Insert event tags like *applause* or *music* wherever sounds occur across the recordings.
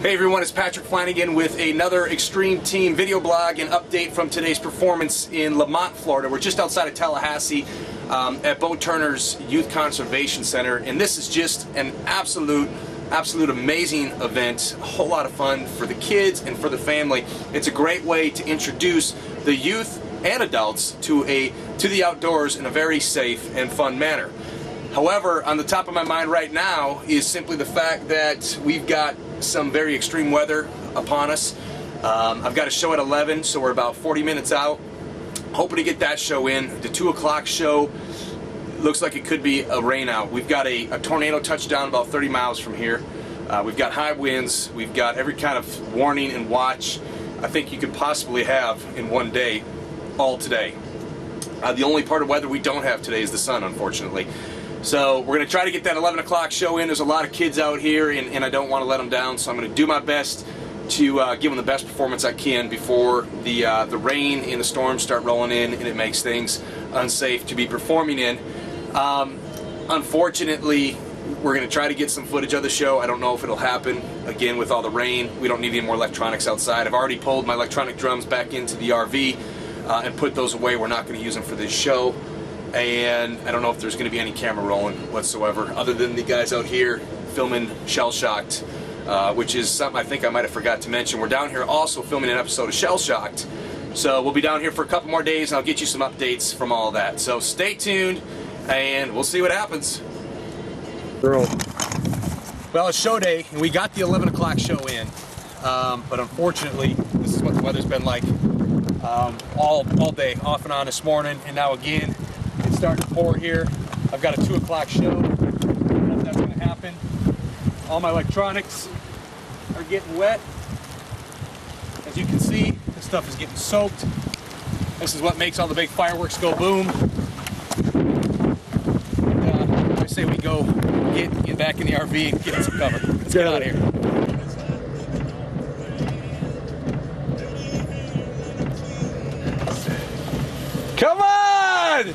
Hey everyone, it's Patrick Flanigan with another Extreme Team video blog and update from today's performance in Lamont, Florida. We're just outside of Tallahassee um, at Bo Turner's Youth Conservation Center, and this is just an absolute, absolute amazing event. A whole lot of fun for the kids and for the family. It's a great way to introduce the youth and adults to a to the outdoors in a very safe and fun manner. However, on the top of my mind right now is simply the fact that we've got some very extreme weather upon us. Um, I've got a show at 11, so we're about 40 minutes out. Hoping to get that show in. The 2 o'clock show looks like it could be a rain out. We've got a, a tornado touchdown about 30 miles from here. Uh, we've got high winds. We've got every kind of warning and watch I think you could possibly have in one day, all today. Uh, the only part of weather we don't have today is the sun, unfortunately. So we're going to try to get that 11 o'clock show in. There's a lot of kids out here, and, and I don't want to let them down, so I'm going to do my best to uh, give them the best performance I can before the uh, the rain and the storms start rolling in, and it makes things unsafe to be performing in. Um, unfortunately, we're going to try to get some footage of the show. I don't know if it'll happen. Again, with all the rain, we don't need any more electronics outside. I've already pulled my electronic drums back into the RV uh, and put those away. We're not going to use them for this show and I don't know if there's going to be any camera rolling whatsoever, other than the guys out here filming Shell Shocked, uh, which is something I think I might have forgot to mention. We're down here also filming an episode of Shell Shocked, so we'll be down here for a couple more days, and I'll get you some updates from all that. So stay tuned, and we'll see what happens. Girl. Well, it's show day, and we got the 11 o'clock show in, um, but unfortunately, this is what the weather's been like um, all all day, off and on this morning, and now again starting to pour here. I've got a 2 o'clock show. If that's to happen. All my electronics are getting wet. As you can see, this stuff is getting soaked. This is what makes all the big fireworks go boom. And, uh, I say we go get, get back in the RV and get some cover. Let's get out of here. Come on!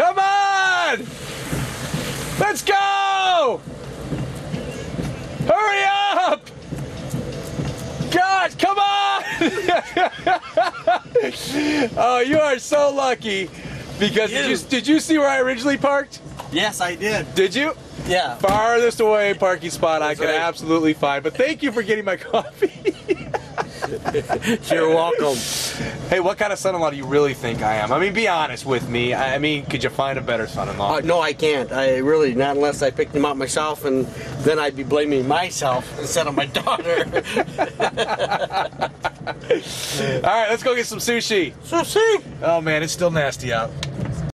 Come on! Let's go! Hurry up! God, come on! *laughs* oh, you are so lucky because did you, did you see where I originally parked? Yes, I did. Did you? Yeah. Farthest away parking spot I could right. absolutely find. But thank you for getting my *laughs* coffee. *laughs* You're welcome. Hey, what kind of son-in-law do you really think I am? I mean, be honest with me. I mean, could you find a better son-in-law? Uh, no, I can't. I really not unless I picked him up myself, and then I'd be blaming myself instead of my *laughs* daughter. All right, let's go get some sushi. Sushi. Oh man, it's still nasty out.